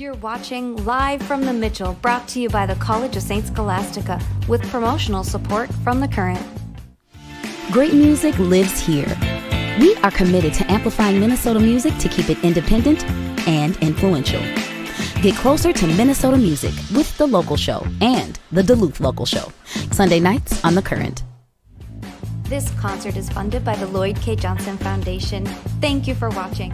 You're watching Live from the Mitchell, brought to you by the College of St. Scholastica, with promotional support from The Current. Great music lives here. We are committed to amplifying Minnesota music to keep it independent and influential. Get closer to Minnesota music with The Local Show and The Duluth Local Show, Sunday nights on The Current. This concert is funded by the Lloyd K. Johnson Foundation. Thank you for watching.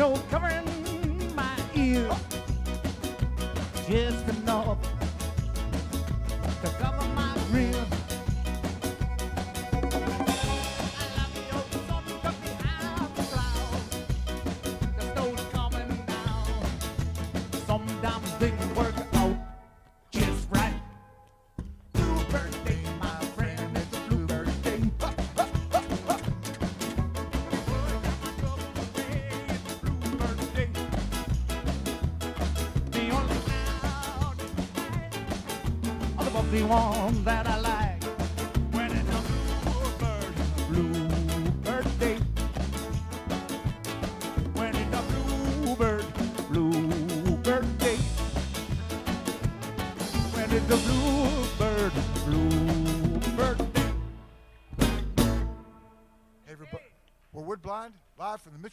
no government.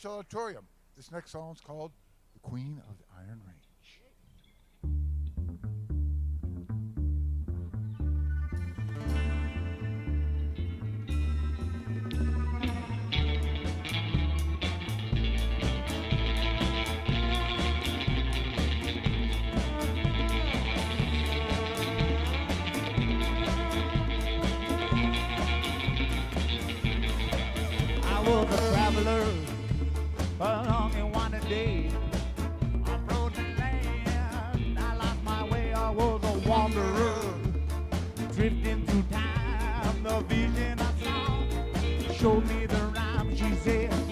Auditorium. This next song is called The Queen of the Iron Range. traveler along in one day. Off-road land, I lost my way, I was a wanderer. Drifting through time, the vision I saw showed me the rhyme, she said.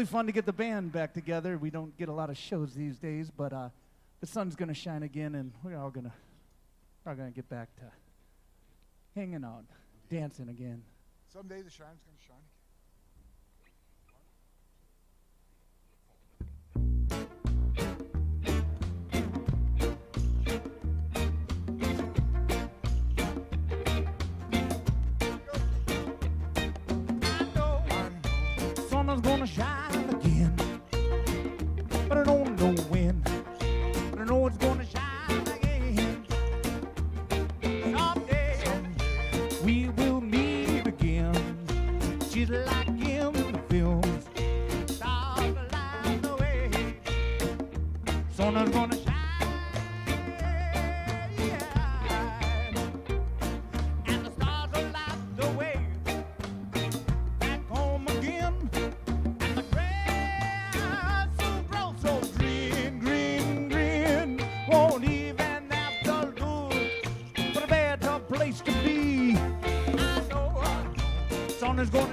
really fun to get the band back together. We don't get a lot of shows these days, but uh, the sun's going to shine again, and we're all going to we're all going to get back to hanging out, dancing again. Someday the shine's going to sun's gonna shine again. is going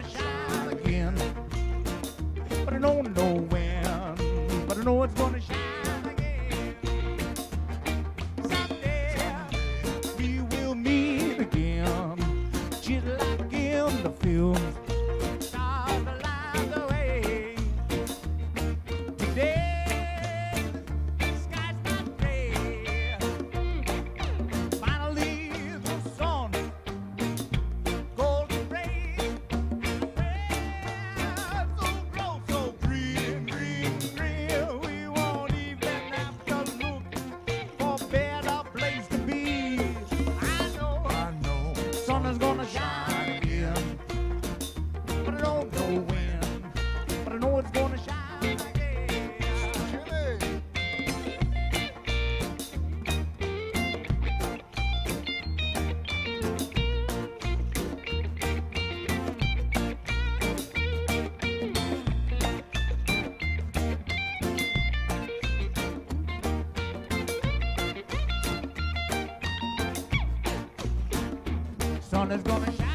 sun is gonna shine.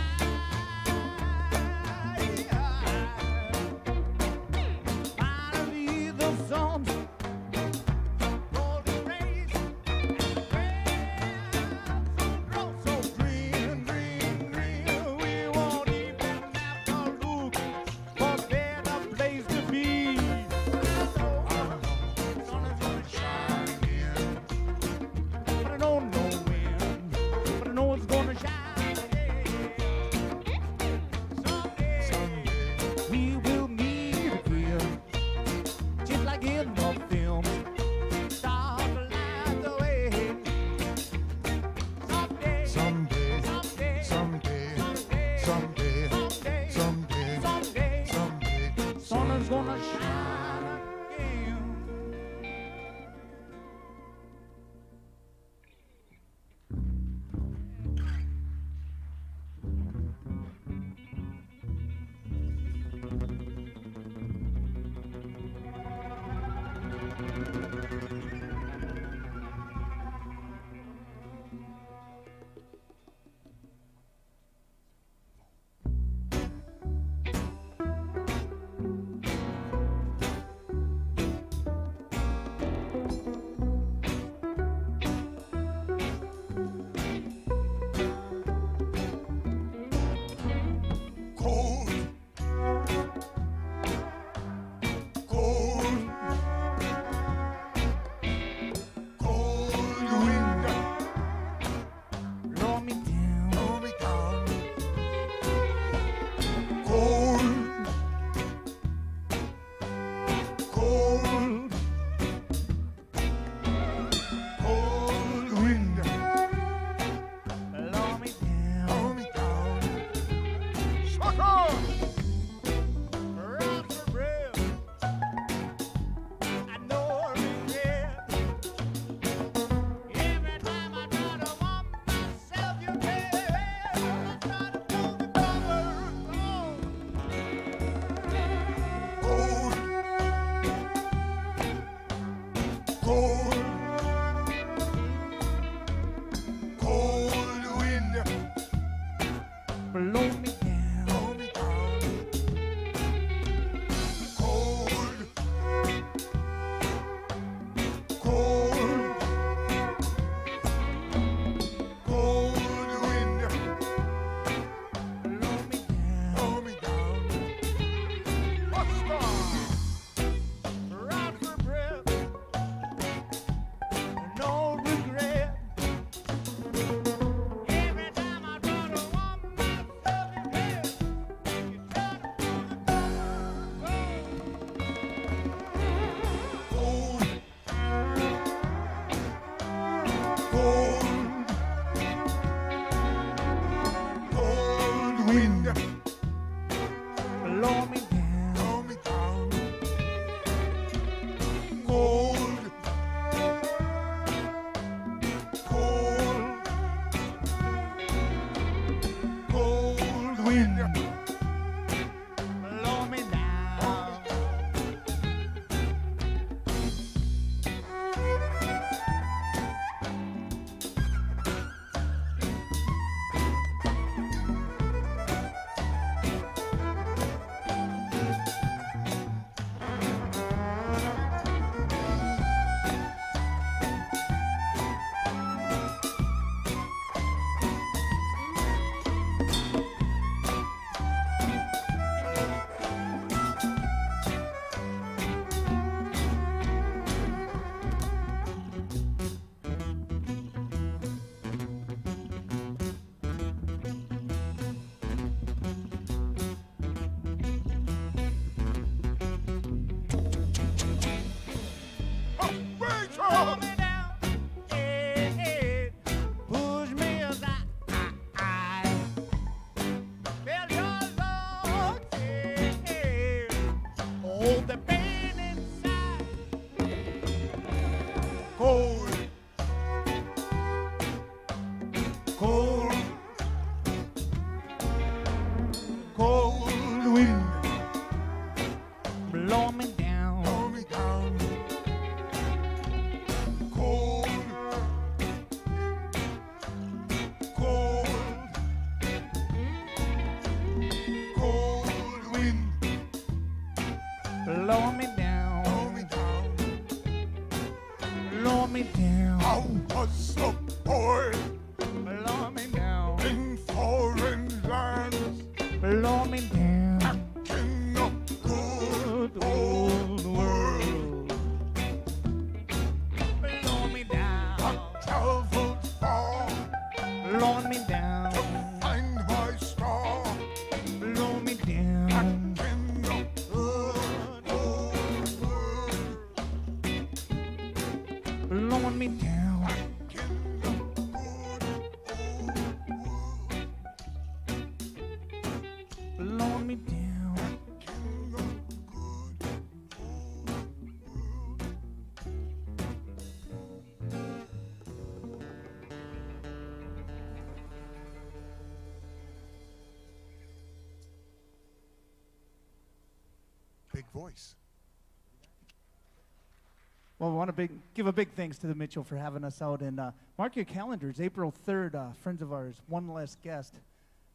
Well, I want to big, give a big thanks to the Mitchell for having us out. And uh, mark your calendars, April 3rd, uh, friends of ours, one less guest.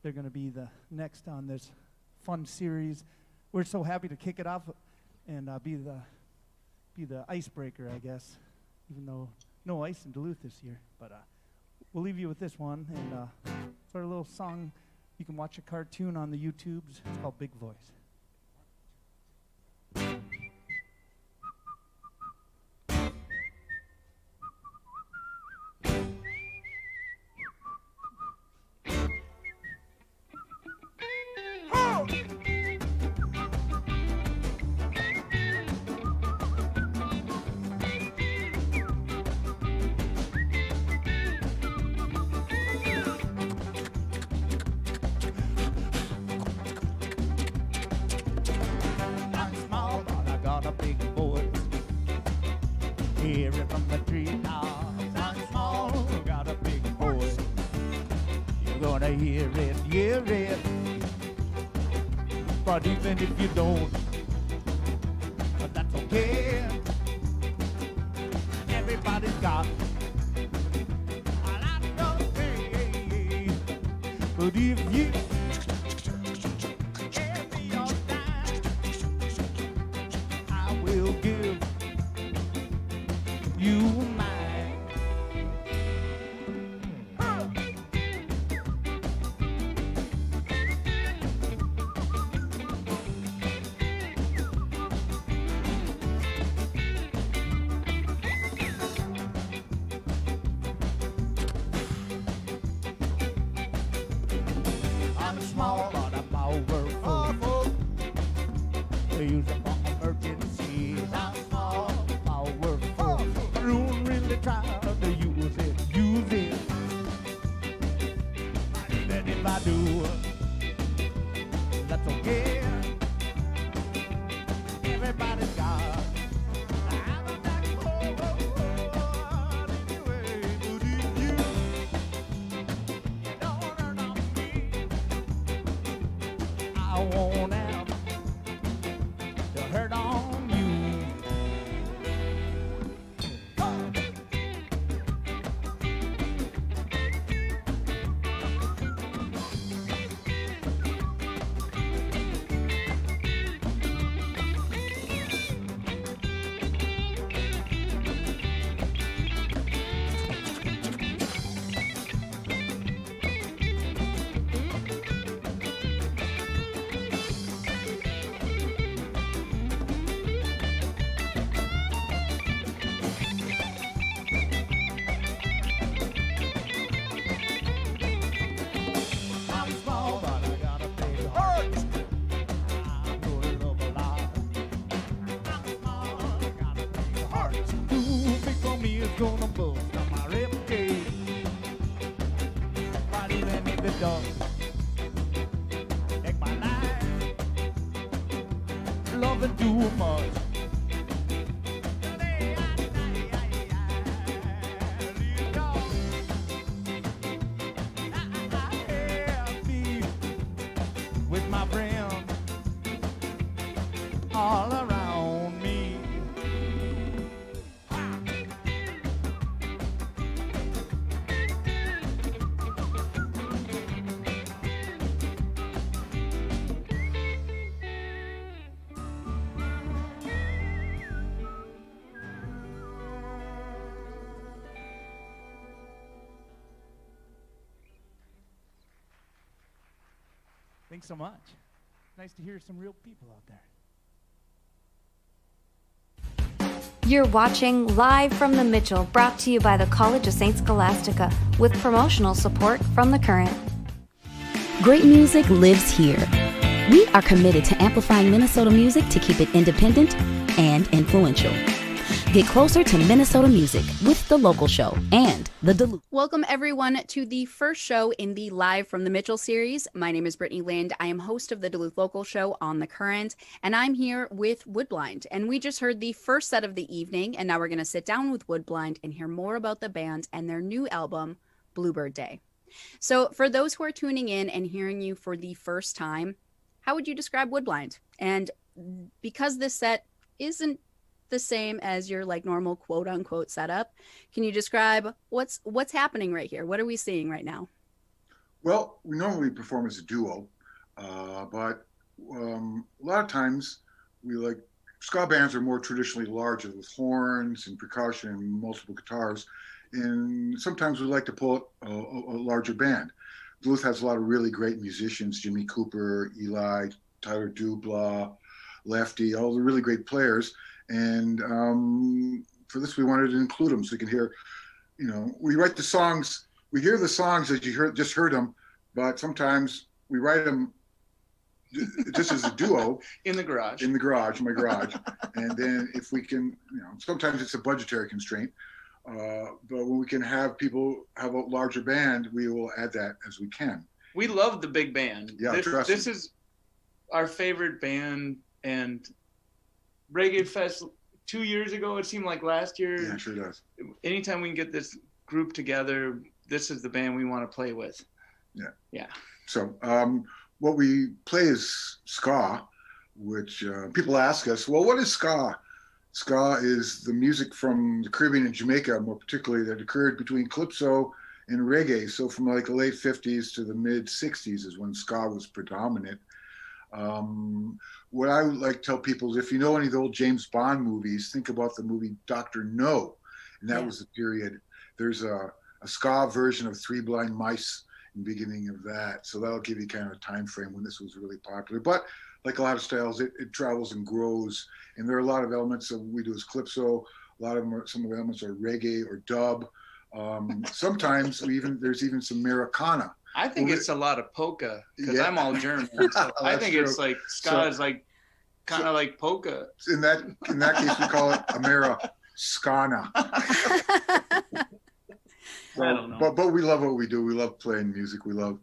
They're going to be the next on this fun series. We're so happy to kick it off and uh, be the be the icebreaker, I guess. Even though no ice in Duluth this year, but uh, we'll leave you with this one and uh, it's our little song. You can watch a cartoon on the YouTubes. It's called Big Voice. But even if you don't, But that's okay. Everybody's got a lot to say. But if you Thanks so much. Nice to hear some real people out there. You're watching Live from the Mitchell, brought to you by the College of St. Scholastica, with promotional support from The Current. Great music lives here. We are committed to amplifying Minnesota music to keep it independent and influential. Get closer to Minnesota music with the local show and the Duluth. Welcome, everyone, to the first show in the Live from the Mitchell series. My name is Brittany Lind. I am host of the Duluth Local Show on The Current, and I'm here with Woodblind. And we just heard the first set of the evening, and now we're going to sit down with Woodblind and hear more about the band and their new album, Bluebird Day. So, for those who are tuning in and hearing you for the first time, how would you describe Woodblind? And because this set isn't the same as your like normal quote unquote setup. Can you describe what's what's happening right here? What are we seeing right now? Well, we normally perform as a duo, uh, but um, a lot of times we like ska bands are more traditionally larger with horns and percussion and multiple guitars, and sometimes we like to pull a, a, a larger band. Duluth has a lot of really great musicians: Jimmy Cooper, Eli, Tyler Dubla, Lefty, all the really great players. And um, for this, we wanted to include them so you can hear. You know, we write the songs. We hear the songs as you heard, just heard them, but sometimes we write them just as a duo in the garage. in the garage, my garage. and then if we can, you know, sometimes it's a budgetary constraint. Uh, but when we can have people have a larger band, we will add that as we can. we love the big band. Yeah, this, this is our favorite band, and Reggae Fest two years ago. It seemed like last year. Yeah, sure does. Anytime we can get this group together, this is the band we want to play with. Yeah. Yeah. So um, what we play is ska, which uh, people ask us, well, what is ska? Ska is the music from the Caribbean and Jamaica, more particularly, that occurred between calypso and reggae. So from like the late 50s to the mid 60s is when ska was predominant. Um, what I would like to tell people is if you know any of the old James Bond movies, think about the movie Doctor No, and that Yeah. was the period. There's a, a ska version of Three Blind Mice in the beginning of that, so that'll give you kind of a time frame when this was really popular. But like a lot of styles, it, it travels and grows, and there are a lot of elements that we do as calypso. A lot of them are some of the elements are reggae or dub. Um, sometimes we even there's even some Americana. I think Well, it's a lot of polka because Yeah. I'm all German. So I think true. it's like ska So- is like kind of like polka. In that in that case, we call it Americana. I don't know. But but we love what we do. We love playing music. We love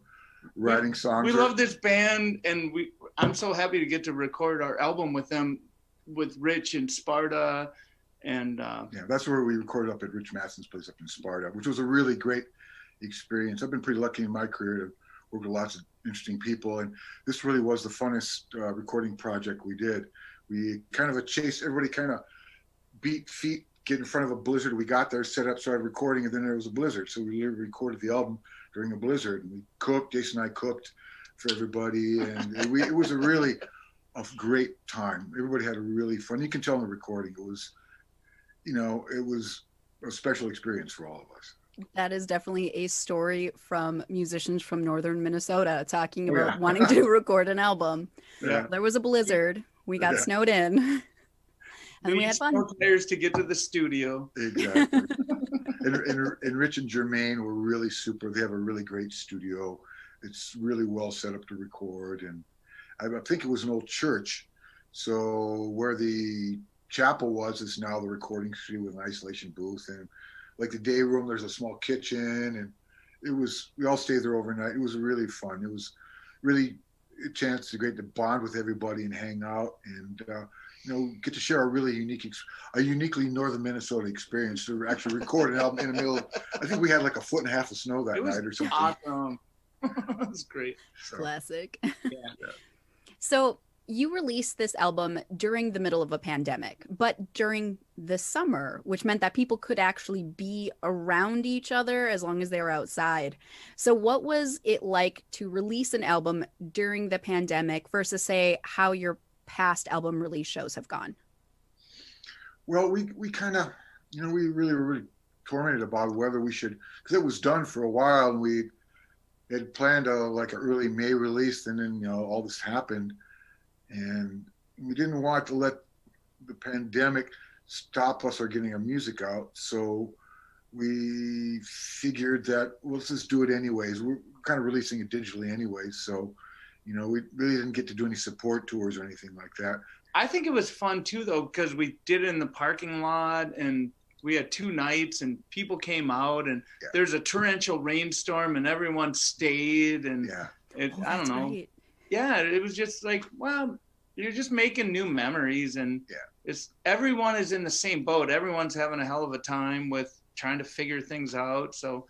writing songs. we love this band, and we. I'm so happy to get to record our album with them, with Rich and Sparta, and uh, Yeah, that's where we recorded up at Rich Mattson's place up in Sparta, which was a really great experience. I've been pretty lucky in my career to work with lots of interesting people, and this really was the funnest uh, recording project we did. We kind of a chase, everybody kind of beat feet, get in front of a blizzard. We got there, set up, started recording, and then there was a blizzard. So we recorded the album during a blizzard, and we cooked. Jason and I cooked for everybody, and it, we, it was a really a great time. Everybody had a really fun. You can tell in the recording, it was you know, it was a special experience for all of us. That is definitely a story from musicians from northern Minnesota talking Oh, about yeah. wanting to record an album. Yeah. There was a blizzard. We got Yeah. snowed in. and we need had fun. snow tires to get to the studio. Exactly. and, and, and Rich and Germaine were really super. They have a really great studio. It's really well set up to record. And I, I think it was an old church. So where the chapel was is now the recording studio with an isolation booth. And like the day room, there's a small kitchen. And it was, we all stayed there overnight. It was really fun. It was really a chance to great to bond with everybody and hang out and, uh, you know, get to share a really unique, a uniquely northern Minnesota experience to actually record an album in the middle. Of, I think we had like a foot and a half of snow that night or something. awesome. it was great. So, Classic. Yeah. So you released this album during the middle of a pandemic, but during the summer, which meant that people could actually be around each other as long as they were outside. So, what was it like to release an album during the pandemic versus, say, how your past album release shows have gone? well, we we kind of, you know, we really were really tormented about whether we should, because it was done for a while, and we had planned a like an early May release, and then you know all this happened, and we didn't want to let the pandemic stop us or getting our music out, so we figured that well, let's just do it anyways. We're kind of releasing it digitally anyways, so you know we really didn't get to do any support tours or anything like that. I think it was fun too, though, because we did it in the parking lot and we had two nights and people came out and Yeah. there's a torrential rainstorm and everyone stayed and Yeah. it, Oh, I don't know. right. Yeah, it was just like, well, you're just making new memories and Yeah. it's everyone is in the same boat. Everyone's having a hell of a time with trying to figure things out. So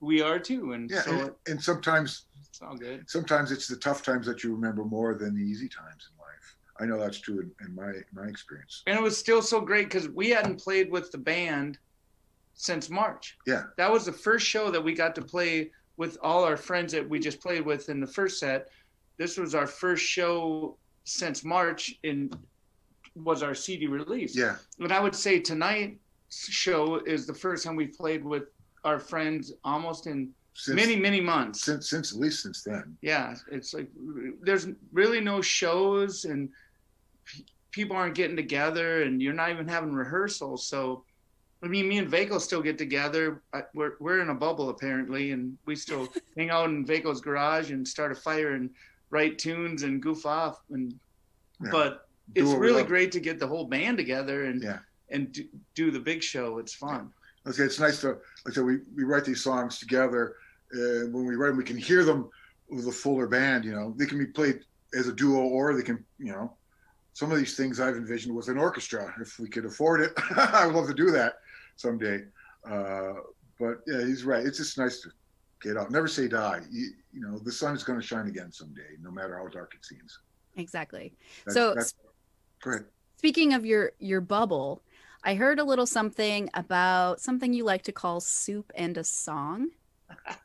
we are too, and Yeah, so and, and sometimes it's all good. sometimes it's the tough times that you remember more than the easy times in life. I know that's true in, in my my experience. And it was still so great because we hadn't played with the band since March. Yeah. That was the first show that we got to play with all our friends that we just played with in the first set. This was our first show since March in was our CD release. Yeah, And I would say tonight's show is the first time we played with our friends almost in since many, many months. since since at least since then. yeah, it's like there's really no shows and people aren't getting together and you're not even having rehearsals. So, I mean, me and Viekko still get together. We're, we're in a bubble apparently, and we still hang out in Viekko's garage and start a fire and write tunes and goof off. And Yeah. but Do it's really great to get the whole band together and Yeah. and do, do the big show. It's fun. Okay, it's nice to like I said, we, we write these songs together. Uh, when we write them, we can hear them with a fuller band. You know, they can be played as a duo, or they can, you know, some of these things I've envisioned with an orchestra. If we could afford it, I would love to do that someday. Uh, but yeah, he's right. It's just nice to get out. Never say die. You, you know, the sun is going to shine again someday, no matter how dark it seems. Exactly. That's, So, that's, go ahead. Speaking of your your bubble, I heard a little something about something you like to call soup and a song.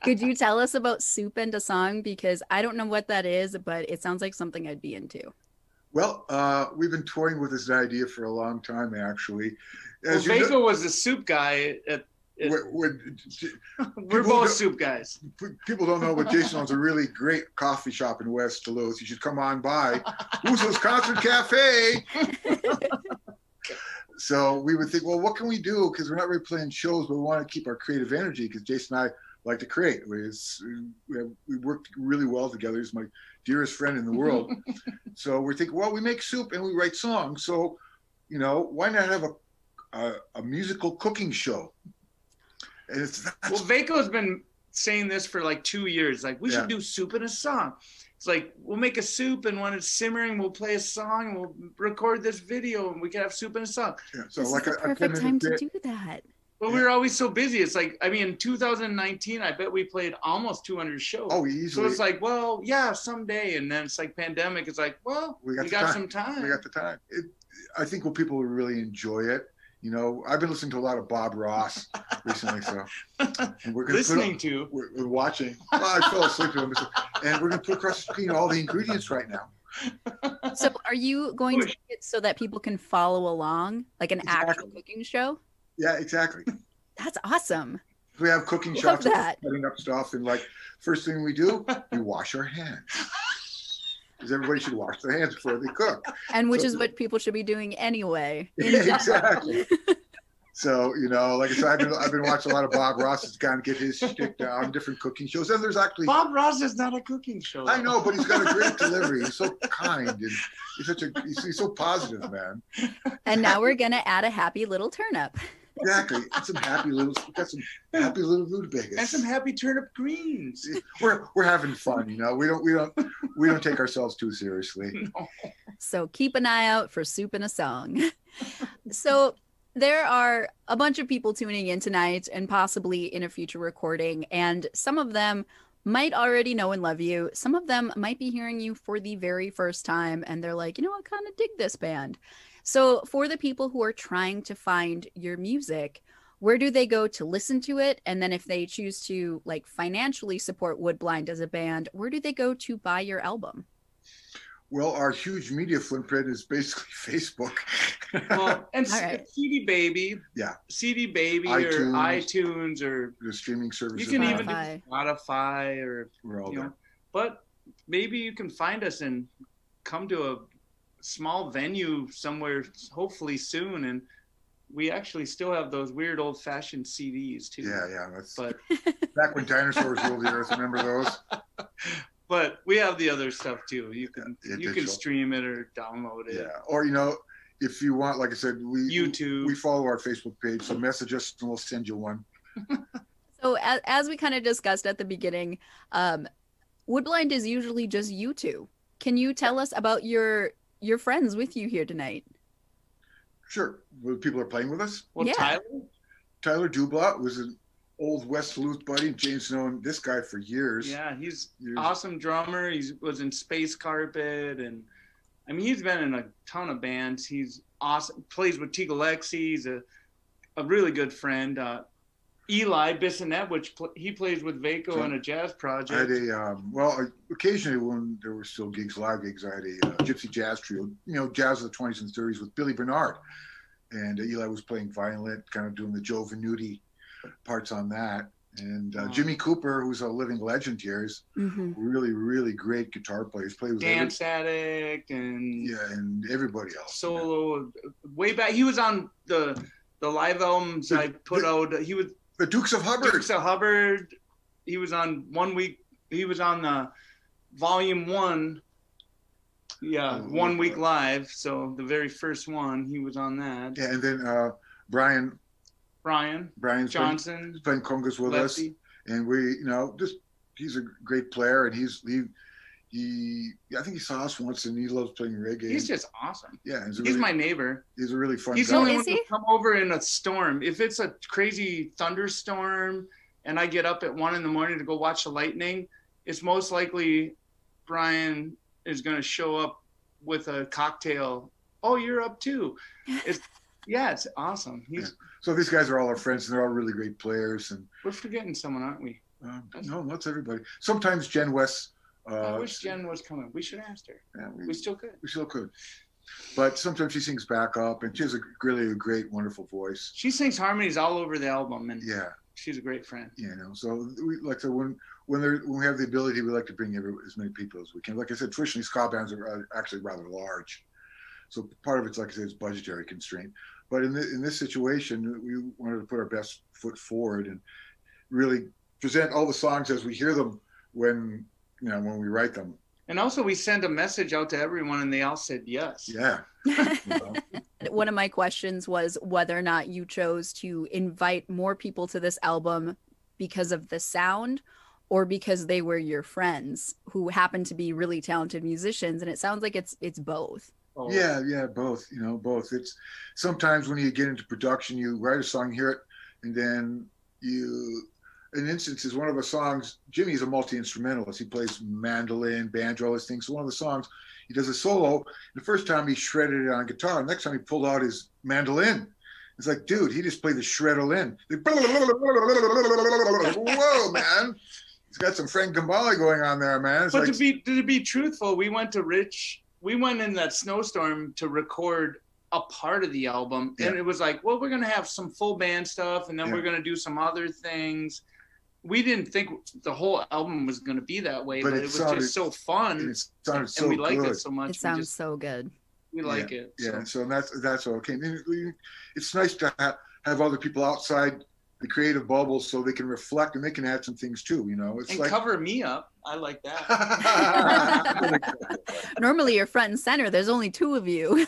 Could you tell us about soup and a song because I don't know what that is, but it sounds like something I'd be into. Well, uh, we've been toying with this idea for a long time, actually. Well, As know- was the soup guy. At, when- when- we're both soup guys. people don't know, but Jason owns a really great coffee shop in West Duluth. You should come on by. Wussow's Concert Cafe. so we would think, well, what can we do? Because we're not really playing shows, but we want to keep our creative energy. Because Jason and I like to create. We, we, have, we work really well together. He's my dearest friend in the world. so we're thinking, well, we make soup and we write songs. So, you know, why not have a a, a musical cooking show? And it's Well, Viekko's been saying this for like two years. Like, we Yeah. should do soup and a song. It's like we'll make a soup, and when it's simmering, we'll play a song, and we'll record this video, and we can have soup and a song. yeah, so this like is a, perfect 10 time to do that. But we were always so busy. It's like, I mean, in 2019, I bet we played almost 200 shows. Oh, easily. so it's like, well, yeah, someday. And then it's like pandemic. It's like, well, We we got got, the some time. we got the time. It, I think well, people will really enjoy it. You know, I've been listening to a lot of Bob Ross recently, so and we're Listening put, to. we're, we're watching. Well, I fell asleep to him, and we're gonna put across the screen all the ingredients right now. So, are you going to make it so that people can follow along, like an actual cooking show? Yeah, exactly. That's awesome. We have cooking Love shots, that. setting up stuff, and like first thing we do, we wash our hands. Because everybody should wash their hands before they cook. And which So- is what people should be doing anyway. in Yeah, general. exactly. So you know, like I said, I've been I've been watching a lot of Bob Ross. He's kind of get his shtick down, different cooking shows, and there's actually Bob Ross is not a cooking show. I know, but he's got a great delivery. He's so kind and he's such a he's, he's so positive, man. And now we're gonna add a happy little turnip. Exactly. And some happy little got some happy little rutabagas, And some happy turnip greens. We're we're having fun, you know. We don't we don't we don't take ourselves too seriously. So keep an eye out for Soup and a Song. so there are a bunch of people tuning in tonight and possibly in a future recording, and some of them might already know and love you. Some of them might be hearing you for the very first time and they're like, you know, I kind of dig this band. So for the people who are trying to find your music, where do they go to listen to it? And then if they choose to like financially support Woodblind as a band, where do they go to buy your album? Well, our huge media footprint is basically Facebook. Well, and All right. CD Baby. Yeah. CD Baby iTunes. or iTunes or the streaming services. you can now, even do Spotify. Spotify or we're all you there. know. But maybe you can find us and come to a small venue somewhere, hopefully soon. And we actually still have those weird old-fashioned CDs too. Yeah, yeah. That's But back when dinosaurs ruled the earth. Remember those? but we have the other stuff too. You can Yeah, you can stream it or download it. Yeah. Or you know, if you want, like I said, we YouTube. we follow our Facebook page, so message us and we'll send you one. So as, as we kind of discussed at the beginning, um, Woodblind is usually just you two. Can you tell us about your your friends with you here tonight? Sure. People are playing with us. well, Yeah. Tyler, Tyler Dublat was an old West Duluth buddy. James known this guy for years. yeah, he's Years. awesome drummer. He was in Space Carpet and I mean, he's been in a ton of bands. He's awesome. Plays with Tico Lexi. He's a a really good friend. Uh, Eli Bissonette, which pl- he plays with Viekko So, in a jazz I project. had a um, well, occasionally when there were still gigs, live gigs, I had a uh, gypsy jazz trio, you know, jazz of the 20s and 30s with Billy Bernard, and uh, Eli was playing violin, kind of doing the Joe Venuti parts on that, and uh, Wow. Jimmy Cooper, who's a living legend here, is hmm really, really great guitar player. He's played with every- Dance Addict and yeah, and everybody else. solo. Way back, he was on the the live albums The- I put out. He was The Dukes of Hubbard. Dukes of Hubbard. He was on one week. He was on the volume one. Yeah, Oh, one week live. So the very first one, he was on that. Yeah, and then uh, Brian Brian playing, Johnson, he's playing congas with us, and we, you know, just he's a great player, and he's he he. I think he saw us once, and he loves playing reggae. He's just awesome. yeah, he's, a He's my neighbor. he's a really fun He's guy. the only is one to he? come over in a storm. If it's a crazy thunderstorm and I get up at one in the morning to go watch the lightning, it's most likely Brian is going to show up with a cocktail. Oh, you're up too. It's yeah, it's awesome. He's So these guys are all our friends, and they're all really great players. And we're forgetting someone, aren't we? uh, no, that's everybody. Sometimes Jen West. Uh, I wish Jen was coming. We should ask her. yeah, we, We still could. we still could. But sometimes she sings back up, and she has a really a great, wonderful voice. She sings harmonies all over the album, and Yeah, she's a great friend. you know. So we like to when when there when we have the ability, we like to bring every, as many people as we can. Like I said, traditionally ska bands are uh, actually rather large, so part of it's like I said, it's budgetary constraint. But in the, in this situation, we wanted to put our best foot forward and really present all the songs as we hear them when you know when we write them. And also, we send a message out to everyone, and they all said yes. Yeah. One of my questions was whether or not you chose to invite more people to this album because of the sound or because they were your friends who happened to be really talented musicians and it sounds like it's it's both. Oh, Yeah, yeah, both. You know, both. It's sometimes when you get into production, you write a song, hear it, and then you. An instance is one of the songs. Jimmy's a multi instrumentalist. He plays mandolin, banjo, all these things. So one of the songs, he does a solo. The first time he shredded it on guitar. The next time he pulled out his mandolin. It's like, dude, he just played the shredolin. Whoa, man! He's got some Frank Gambale going on there, man. It's but like, to be to be truthful, we went to Rich. We went in that snowstorm to record a part of the album, and it was like, well, we're gonna have some full band stuff, and then Yeah. we're gonna do some other things. We didn't think the whole album was gonna be that way, But but, it it, was sounded- just so fun, and it sounded and so we liked good. it so much. It sounds just, so good. we like it. Yeah, so. so that's that's okay. And we- It's nice to ha- have other people outside the creative bubble so they can reflect and they can add some things too. You know, it's And like cover me up. I like that. Normally you're front and center. There's only two of you.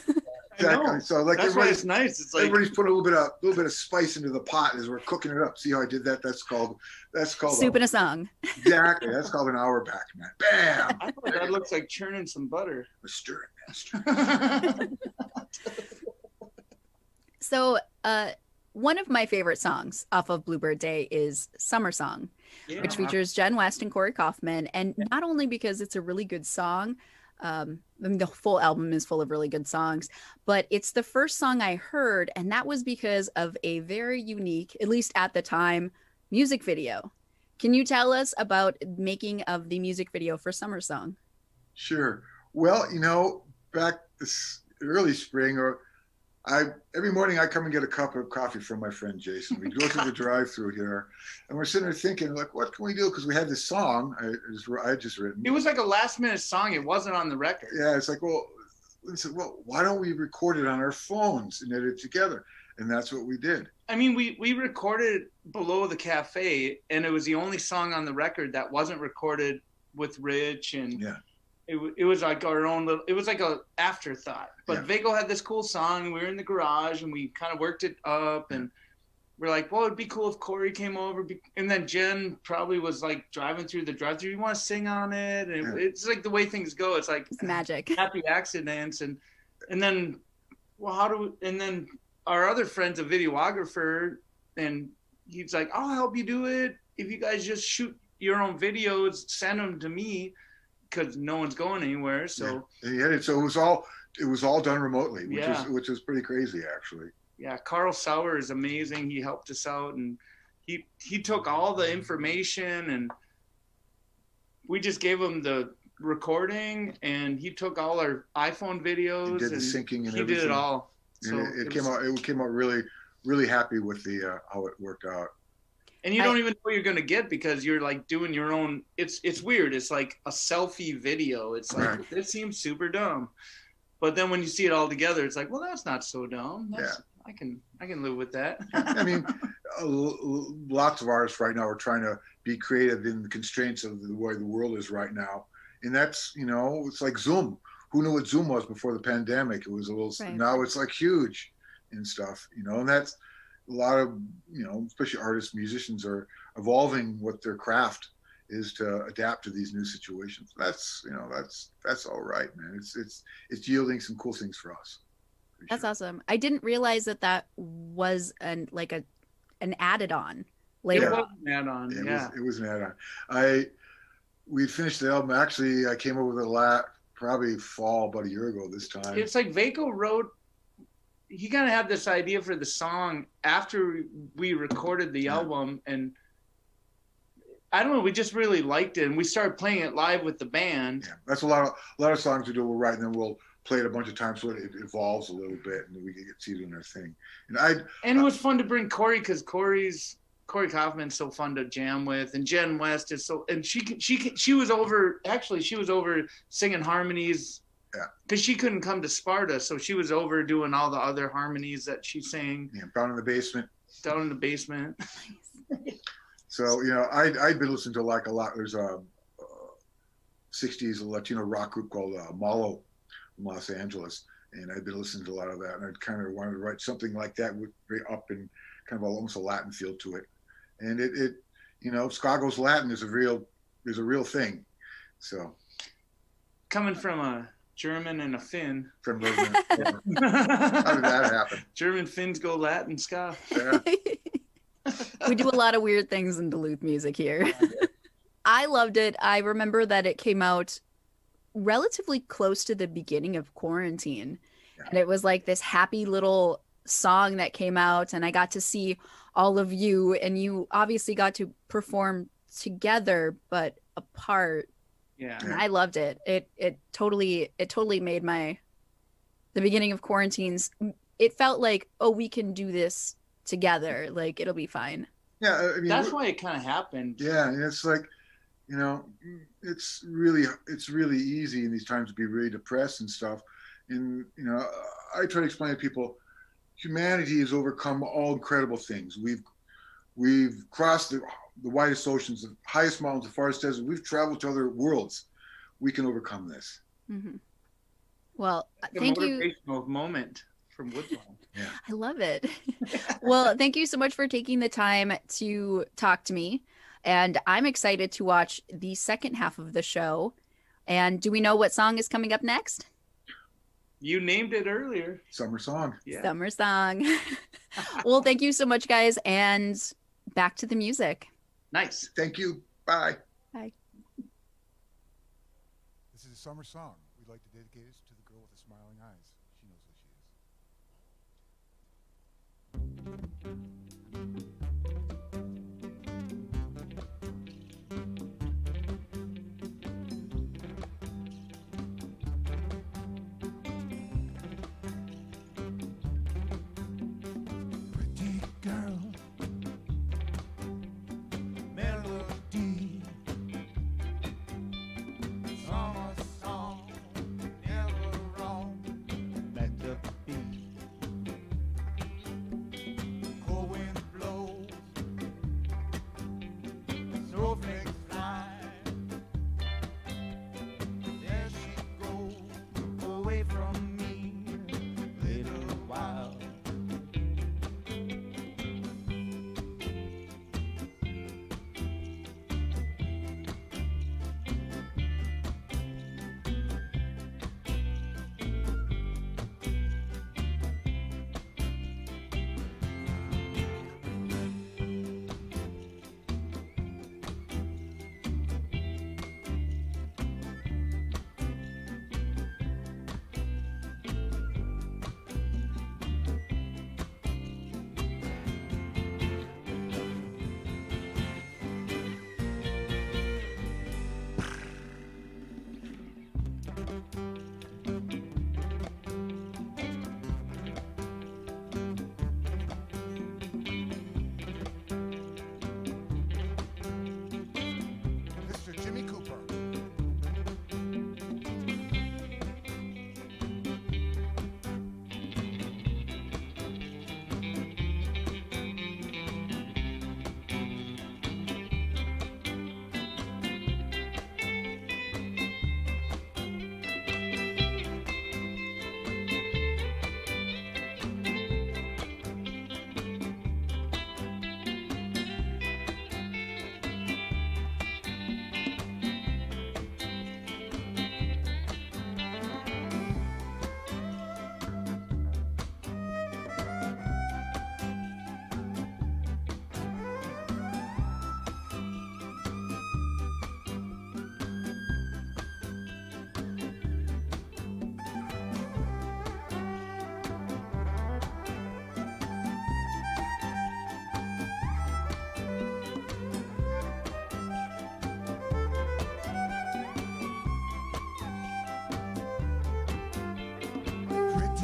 I know. exactly. So like That's why everybody's, it's nice. It's like everybody's put a little bit of a little bit of spice into the pot as we're cooking it up. See how I did that? That's called that's called Soup a, and a song. exactly. That's called an hour back, man. Bam. I thought that looks like churning some butter. A stir it, master. So, uh one of my favorite songs off of Bluebird Day is Summer Song. Yeah. which features Jen West and Corey Kaufman. And not only because it's a really good song, um, I mean, the full album is full of really good songs, but it's the first song I heard, and that was because of a very unique, at least at the time, music video. Can you tell us about making of the music video for Summer Song? Sure. Well, you know, back this early spring, or I every morning I come and get a cup of coffee from my friend Jason. We go through the drive-through here, and we're sitting there thinking, like, what can we do? Because we had this song I just I just written. It was like a last minute song. It wasn't on the record. yeah, it's like, well, we said, well, why don't we record it on our phones and edit it together? And that's what we did. I mean, we we recorded below the cafe, and it was the only song on the record that wasn't recorded with Rich, and Yeah. It it was like our own little. It was like a afterthought. But Viekko had this cool song. And we were in the garage, and we kind of worked it up, and we're like, well, it'd be cool if Corey came over. And then Jen probably was like driving through the drive-through. You want to sing on it? And Yeah. it's like the way things go. It's like It's magic. happy accidents and and then well how do we, and then our other friend's a videographer and he's like i'll help you do it if you guys just shoot your own videos send them to me because no one's going anywhere. So And he it, so it was all it was all done remotely, which Yeah. was which is pretty crazy actually. yeah, Carl Sauer is amazing. He helped us out and he he took all the information and we just gave him the recording and he took all our iPhone videos He did the syncing and he everything. did it all. So it, it it came was- out it came out really really happy with the uh, how it worked out. And you I- don't even know what you're gonna get because you're like doing your own it's it's weird it's like a selfie video it's like Right. this seems super dumb but then when you see it all together it's like well that's not so dumb that's, i can i can live with that I mean, a l- l- lots of artists right now are trying to be creative in the constraints of the way the world is right now, and that's you know it's like Zoom. Who knew what Zoom was before the pandemic? It was a little. Right. Now it's like huge, and stuff. You know, and that's a lot of you know, especially artists, musicians are evolving what their craft is to adapt to these new situations. That's you know, that's that's all right, man. It's it's it's yielding some cool things for us. for That's sure. awesome. I didn't realize that that was an like a an added on later. it later. was an add-on It yeah was it was an add-on. I we finished the album. Actually, I came up with a lot probably fall about a year ago this time. it's like Viekko wrote he kind of had this idea for the song after we recorded the Yeah. album and I don't know, we just really liked it and we started playing it live with the band. yeah, that's a lot of a lot of songs we do. We'll write and then we'll play it a bunch of times so it evolves a little bit and we get to see it in thing. And I And it was fun to bring Corey because Corey's Corey Kaufman's so fun to jam with, and Jen West is so, and she she she was over actually she was over singing harmonies, Yeah. because she couldn't come to Sparta, so she was over doing all the other harmonies that she sang know, down in the basement. down in the basement. So you know, I I've been listening to like a lot. There's a uh, '60s Latino rock group called uh, Malo from Los Angeles, and I've been listening to a lot of that. And I kind of wanted to write something like that with very up and kind of almost a Latin feel to it. And it, it you know, Skago's Latin is a real is a real thing. So Coming from a German and a Finn. from those, how did that happen? German Finns go Latin ska. Yeah. we do a lot of weird things in Duluth music here. I loved it. I remember that it came out relatively close to the beginning of quarantine. Yeah. And it was like this happy little song that came out and I got to see all of you and you obviously got to perform together but apart. Yeah. And I loved it. It it totally it totally made my the beginning of quarantines it felt like oh we can do this together like it'll be fine. Yeah, I mean, That's why it kind of happened. Yeah, and it's like, you know, it's really it's really easy in these times to be really depressed and stuff. And you know, I try to explain to people, humanity has overcome all incredible things. We've we've crossed the, the widest oceans, the highest mountains, the farthest desert. We've traveled to other worlds. We can overcome this. hmm Well, A thank you. motivational moment from Woodblind. I love it. well, thank you so much for taking the time to talk to me. And I'm excited to watch the second half of the show. And do we know what song is coming up next? You named it earlier. Summer song. Yeah. Summer song. well, thank you so much, guys. And back to the music. Nice. Thank you. Bye. Bye. This is a summer song. We'd like to dedicate it to the girl with the smiling eyes. She knows who she is.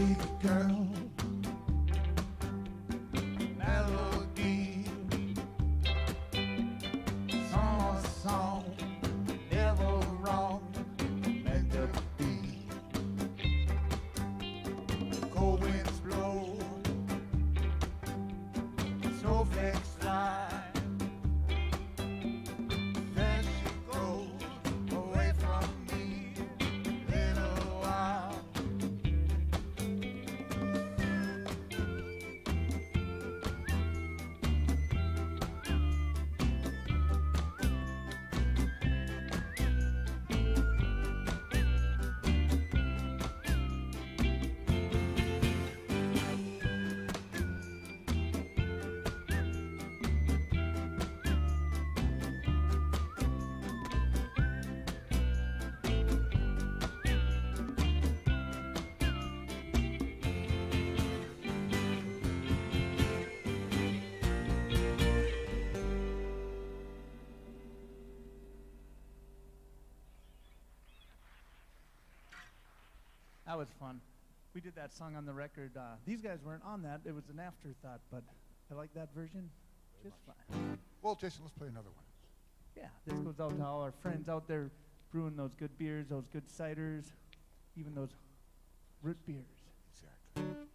sweet girl. That was fun. We did that song on the record. Uh, these guys weren't on that. It was an afterthought, but I like that version Very just much. fine. Well, Jason, let's play another one. Yeah, this goes out to all our friends out there brewing those good beers, those good ciders, even those root beers. Exactly.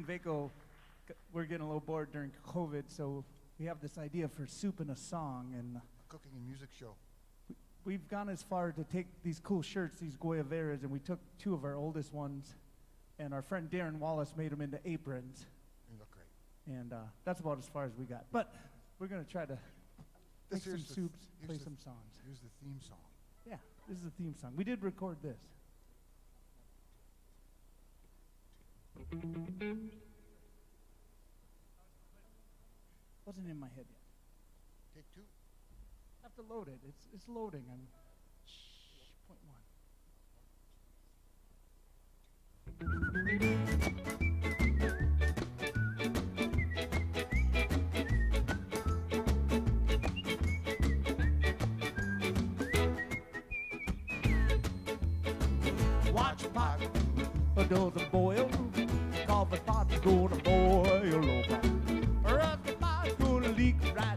and Viekko we're getting a little bored during COVID, so we have this idea for soup and a song and a cooking and music show. We've gone as far to take these cool shirts, these guayaberas, and we took two of our oldest ones, and our friend Darren Wallace made them into aprons. They look great. And uh, that's about as far as we got. But we're going to try to this make some soups, play some songs. Here's the theme song. Yeah, this is the theme song. We did record this. Wasn't in my head yet. Take two. I have to load it. It's it's loading. I'm shh, point one. Watch pot, a dozen boil. Coffee pot's gonna boil over. Rusty pot's gonna leak right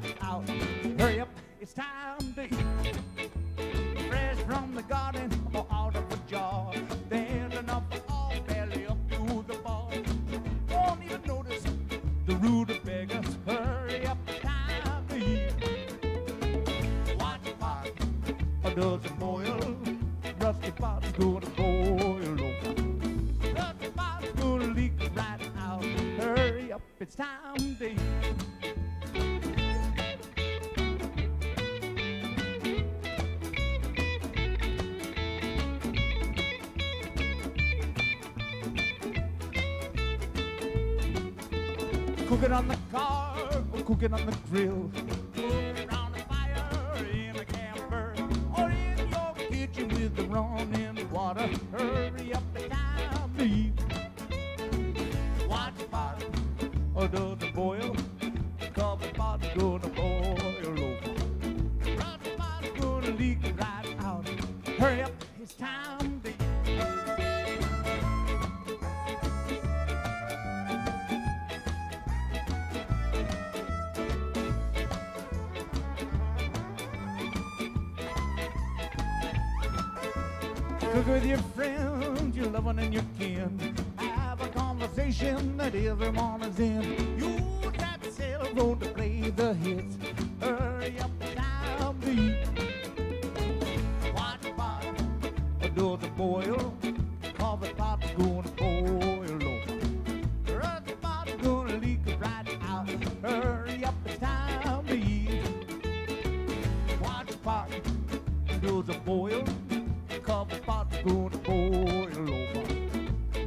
It's time eat. Cook it on the car cook it on the grill. Coffee pot's gonna boil over.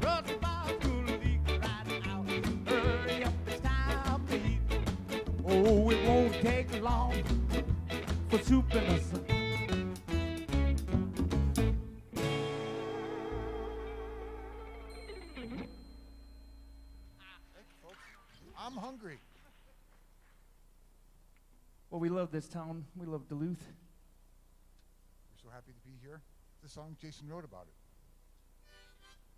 Rusty pot's gonna leak right out. Hurry up, it's time to eat. Oh, it won't take long for soup and a soup. Thank you, folks. I'm hungry. Well, we love this town. We love Duluth. We're so happy to be here. The song Jason wrote about it.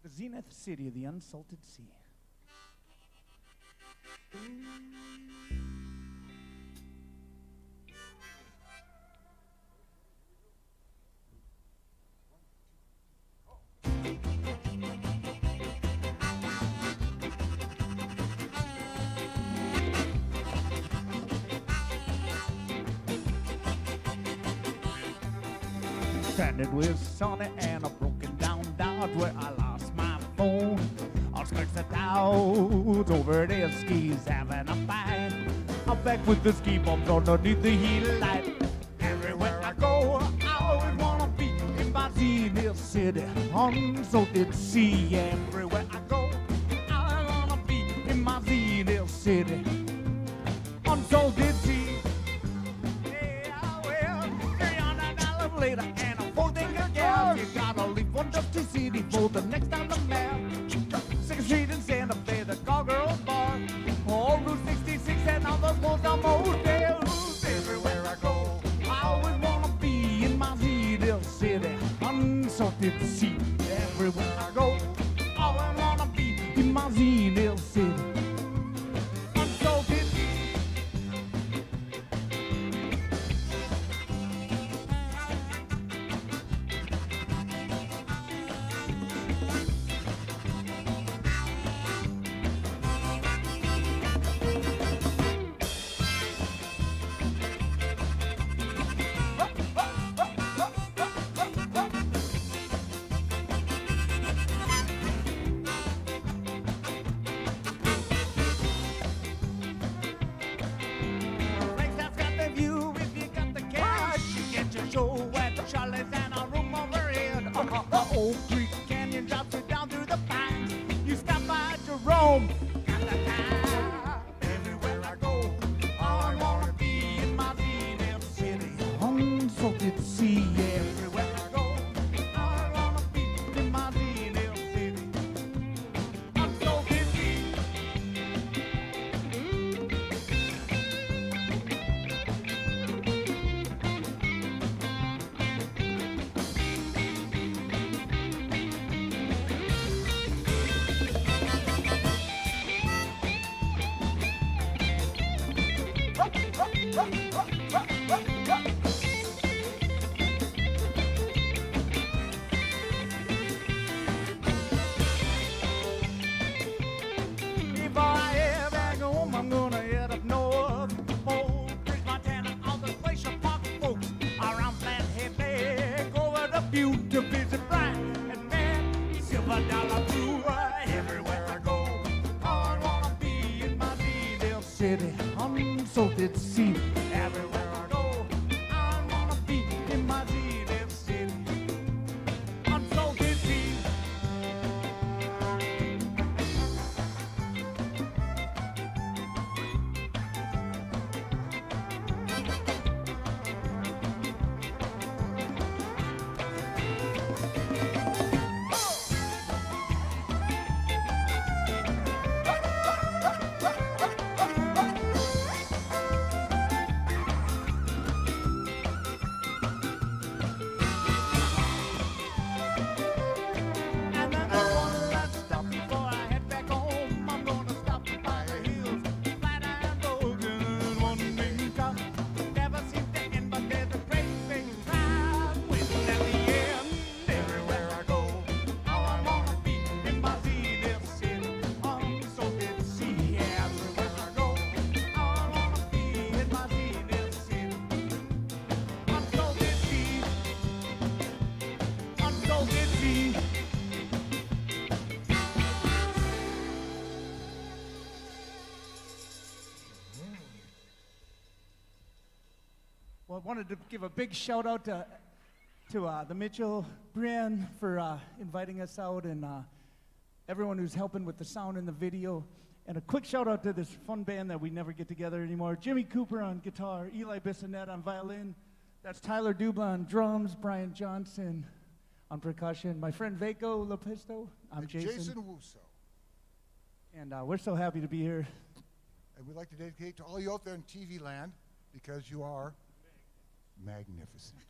The zenith city of the unsalted sea. Stranded with Sonny and a broken down Dodge where I lost my phone. On skirts of clouds over the skis having a fight. I'm back with the ski bumps underneath the heat light. Everywhere I go, I always wanna be in my zenith city. Unsalted sea. Everywhere I go, I wanna be in my zenith city. Leave one dusty city the next on the map. Second Street in Santa Fe, the Cowgirls Bar. All oh, Route 66 and all the most motels. Everywhere I go, I always wanna be in my zenith city. Unsalted sea. Everywhere I go, I always wanna be in my zenith See. Everyone to give a big shout out to, to uh, the Mitchell Brian for uh, inviting us out and uh, everyone who's helping with the sound and the video. And a quick shout out to this fun band that we never get together anymore Jimmy Cooper on guitar, Eli Bissonette on violin. That's Tyler Duba on drums, Brian Johnson on percussion, my friend Viekko Lepisto. I'm and Jason. Jason Wussow. And uh, we're so happy to be here. And we'd like to dedicate to all you out there in TV land because you are magnificent.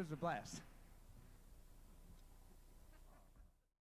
Was a blast.